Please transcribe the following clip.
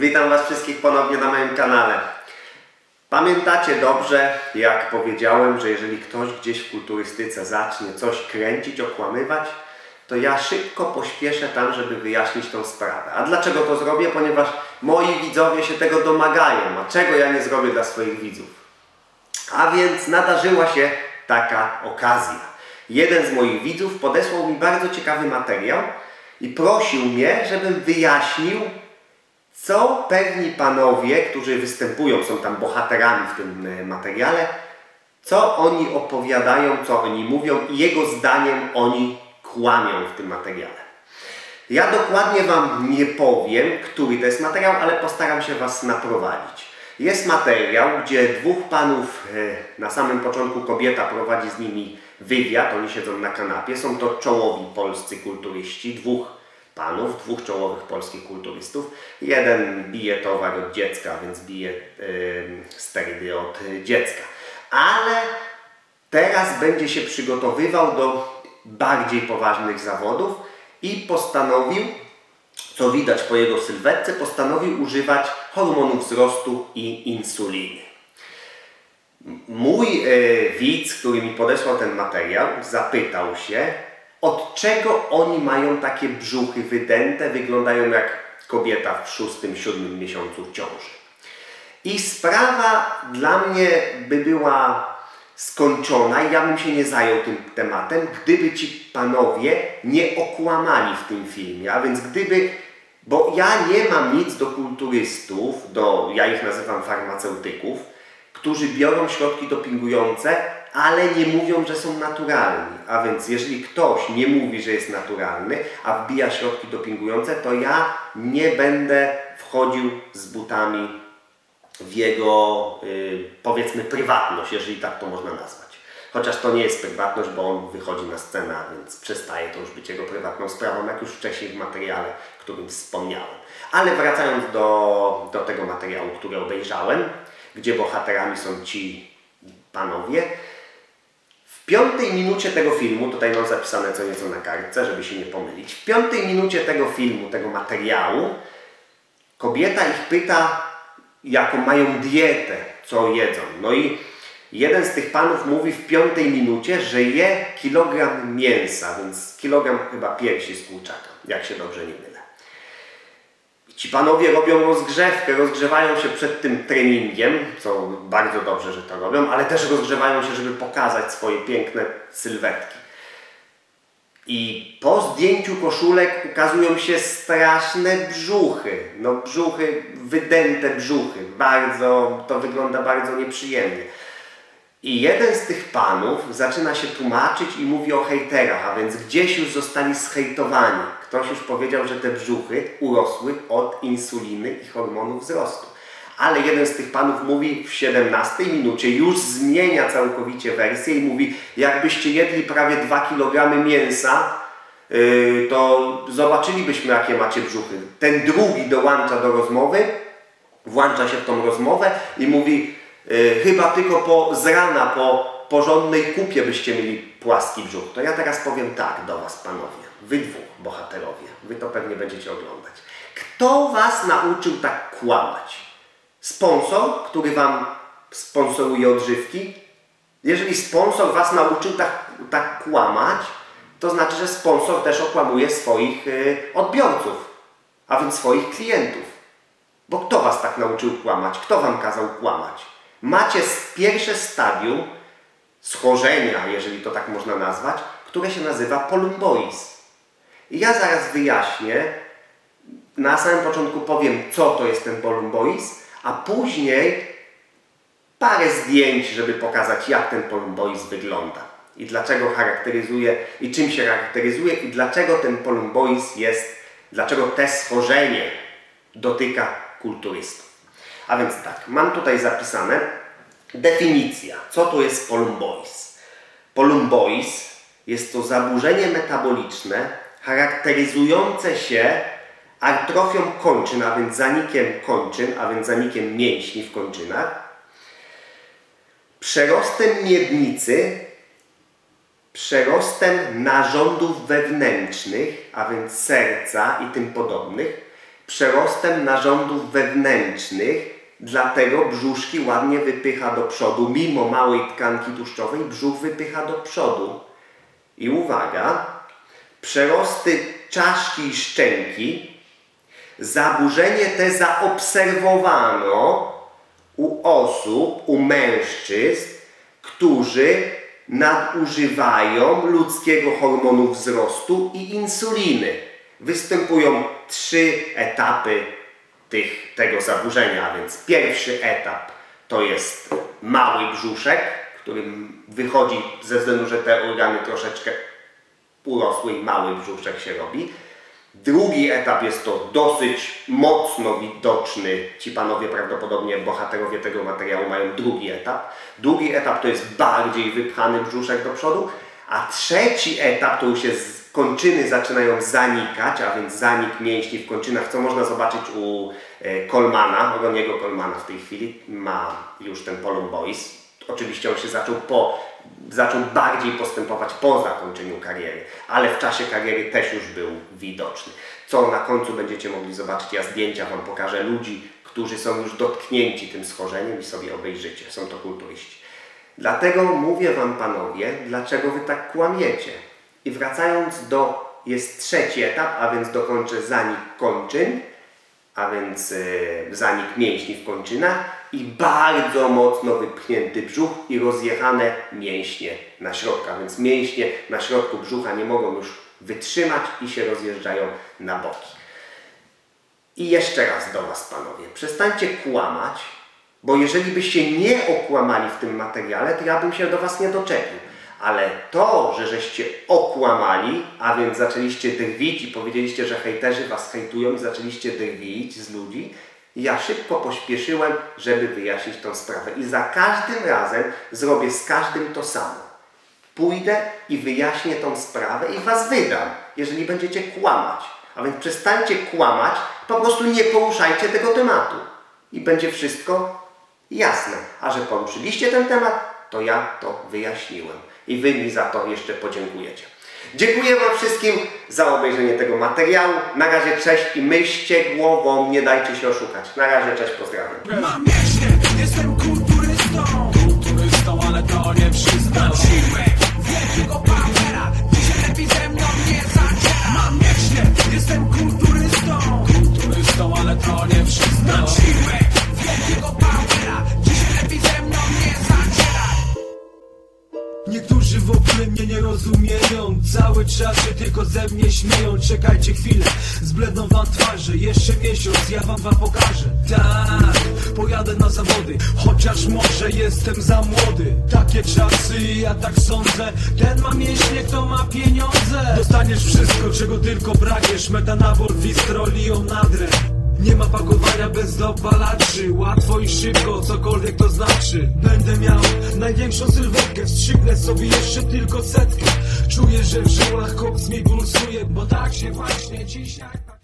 Witam Was wszystkich ponownie na moim kanale. Pamiętacie dobrze, jak powiedziałem, że jeżeli ktoś gdzieś w kulturystyce zacznie coś kręcić, okłamywać, to ja szybko pośpieszę tam, żeby wyjaśnić tą sprawę. A dlaczego to zrobię? Ponieważ moi widzowie się tego domagają. A czego ja nie zrobię dla swoich widzów? A więc nadarzyła się taka okazja. Jeden z moich widzów podesłał mi bardzo ciekawy materiał i prosił mnie, żebym wyjaśnił, co pewni panowie, którzy występują, są tam bohaterami w tym e, materiale, co oni opowiadają, co oni mówią i jego zdaniem oni kłamią w tym materiale. Ja dokładnie Wam nie powiem, który to jest materiał, ale postaram się Was naprowadzić. Jest materiał, gdzie dwóch panów, e, na samym początku kobieta prowadzi z nimi wywiad, oni siedzą na kanapie, są to czołowi polscy kulturyści, dwóch panów, dwóch czołowych polskich kulturystów. Jeden bije towar od dziecka, więc bije yy, sterydy od dziecka. Ale teraz będzie się przygotowywał do bardziej poważnych zawodów i postanowił, co widać po jego sylwetce, postanowił używać hormonów wzrostu i insuliny. Mój y, widz, który mi podesłał ten materiał, zapytał się, od czego oni mają takie brzuchy wydęte, wyglądają jak kobieta w szóstym, siódmym miesiącu ciąży. I sprawa dla mnie by była skończona i ja bym się nie zajął tym tematem, gdyby ci panowie nie okłamali w tym filmie. A więc gdyby, bo ja nie mam nic do kulturystów, do, ja ich nazywam farmaceutyków, którzy biorą środki dopingujące, ale nie mówią, że są naturalni. A więc jeżeli ktoś nie mówi, że jest naturalny, a wbija środki dopingujące, to ja nie będę wchodził z butami w jego, yy, powiedzmy, prywatność, jeżeli tak to można nazwać. Chociaż to nie jest prywatność, bo on wychodzi na scenę, a więc przestaje to już być jego prywatną sprawą, jak już wcześniej w materiale, którym wspomniałem. Ale wracając do, do tego materiału, który obejrzałem, gdzie bohaterami są ci panowie, piątej minucie tego filmu, tutaj mam zapisane co nieco na kartce, żeby się nie pomylić, w piątej minucie tego filmu, tego materiału, kobieta ich pyta, jaką mają dietę, co jedzą. No i jeden z tych panów mówi w piątej minucie, że je kilogram mięsa, więc kilogram chyba piersi z kurczaka, jak się dobrze nie mylę. Ci panowie robią rozgrzewkę, rozgrzewają się przed tym treningiem, co bardzo dobrze, że to robią, ale też rozgrzewają się, żeby pokazać swoje piękne sylwetki. I po zdjęciu koszulek ukazują się straszne brzuchy. No brzuchy, wydęte brzuchy. Bardzo, to wygląda bardzo nieprzyjemnie. I jeden z tych panów zaczyna się tłumaczyć i mówi o hejterach, a więc gdzieś już zostali zhejtowani. Ktoś już powiedział, że te brzuchy urosły od insuliny i hormonów wzrostu. Ale jeden z tych panów mówi w 17 minucie, już zmienia całkowicie wersję i mówi, jakbyście jedli prawie 2 kg mięsa, yy, to zobaczylibyśmy, jakie macie brzuchy. Ten drugi dołącza do rozmowy, włącza się w tą rozmowę i mówi, chyba tylko po, z rana po porządnej kupie byście mieli płaski brzuch. To ja teraz powiem tak do Was, panowie, wy dwóch bohaterowie, wy to pewnie będziecie oglądać. Kto Was nauczył tak kłamać? Sponsor, który Wam sponsoruje odżywki, jeżeli sponsor Was nauczył tak, tak kłamać, to znaczy, że sponsor też okłamuje swoich y, odbiorców, a więc swoich klientów. Bo kto Was tak nauczył kłamać? Kto Wam kazał kłamać? Macie pierwsze stadium schorzenia, jeżeli to tak można nazwać, które się nazywa polumbois. I ja zaraz wyjaśnię, na samym początku powiem, co to jest ten polumbois, a później parę zdjęć, żeby pokazać, jak ten polumbois wygląda i dlaczego charakteryzuje, i czym się charakteryzuje, i dlaczego ten polumbois jest, dlaczego te schorzenie dotyka kulturystów. A więc tak, mam tutaj zapisane definicja. Co to jest polumbois? Polumbois jest to zaburzenie metaboliczne charakteryzujące się artrofią kończyn, a więc zanikiem kończyn, a więc zanikiem mięśni w kończynach, przerostem miednicy, przerostem narządów wewnętrznych, a więc serca i tym podobnych, przerostem narządów wewnętrznych, dlatego brzuszki ładnie wypycha do przodu. Mimo małej tkanki tłuszczowej brzuch wypycha do przodu. I uwaga, przerosty czaszki i szczęki, zaburzenie te zaobserwowano u osób, u mężczyzn, którzy nadużywają ludzkiego hormonu wzrostu i insuliny. Występują trzy etapy tych, tego zaburzenia, a więc pierwszy etap to jest mały brzuszek, który wychodzi ze względu, że te organy troszeczkę urosły i mały brzuszek się robi. Drugi etap jest to dosyć mocno widoczny. Ci panowie prawdopodobnie, bohaterowie tego materiału mają drugi etap. Drugi etap to jest bardziej wypchany brzuszek do przodu, a trzeci etap to już jest kończyny zaczynają zanikać, a więc zanik mięśni w kończynach, co można zobaczyć u Kolmana, Roniego Kolmana w tej chwili ma już ten Polum Boys. Oczywiście on się zaczął po zaczął bardziej postępować po zakończeniu kariery, ale w czasie kariery też już był widoczny. Co na końcu będziecie mogli zobaczyć, ja zdjęcia Wam pokażę ludzi, którzy są już dotknięci tym schorzeniem i sobie obejrzycie. Są to kulturyści. Dlatego mówię Wam, panowie, dlaczego Wy tak kłamiecie. I wracając do, jest trzeci etap, a więc dokończę zanik kończyn, a więc yy, zanik mięśni w kończynach i bardzo mocno wypchnięty brzuch i rozjechane mięśnie na środku. A więc mięśnie na środku brzucha nie mogą już wytrzymać i się rozjeżdżają na boki. I jeszcze raz do Was, panowie, przestańcie kłamać, bo jeżeli byście nie okłamali w tym materiale, to ja bym się do Was nie doczepił. Ale to, że żeście okłamali, a więc zaczęliście drwić i powiedzieliście, że hejterzy Was hejtują i zaczęliście drwić z ludzi, ja szybko pośpieszyłem, żeby wyjaśnić tą sprawę. I za każdym razem zrobię z każdym to samo. Pójdę i wyjaśnię tą sprawę i Was wydam, jeżeli będziecie kłamać. A więc przestańcie kłamać, po prostu nie poruszajcie tego tematu. I będzie wszystko jasne. A że poruszyliście ten temat, to ja to wyjaśniłem. I Wy mi za to jeszcze podziękujecie. Dziękuję Wam wszystkim za obejrzenie tego materiału. Na razie cześć i myślcie głową, nie dajcie się oszukać. Na razie cześć, pozdrawiam. Mam miesznie, jestem kulturystą Kulturystą, ale to nie wszystko czas się tylko ze mnie śmieją. Czekajcie chwilę, zbledną wam twarze. Jeszcze miesiąc, ja wam wam pokażę. Tak, pojadę na zawody Chociaż może jestem za młody. Takie czasy, ja tak sądzę. Ten ma mięśnie, kto ma pieniądze. Dostaniesz wszystko, czego tylko pragniesz. Metanabol, wistrolion, nadrę nie ma pakowania bez dopalaczy. Łatwo i szybko, cokolwiek to znaczy. Będę miał największą sylwetkę. Wstrzygnę sobie jeszcze tylko setkę. Czuję, że w żyłach koks mi pulsuje Bo tak się właśnie dzisiaj